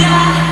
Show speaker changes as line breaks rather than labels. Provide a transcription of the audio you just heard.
God.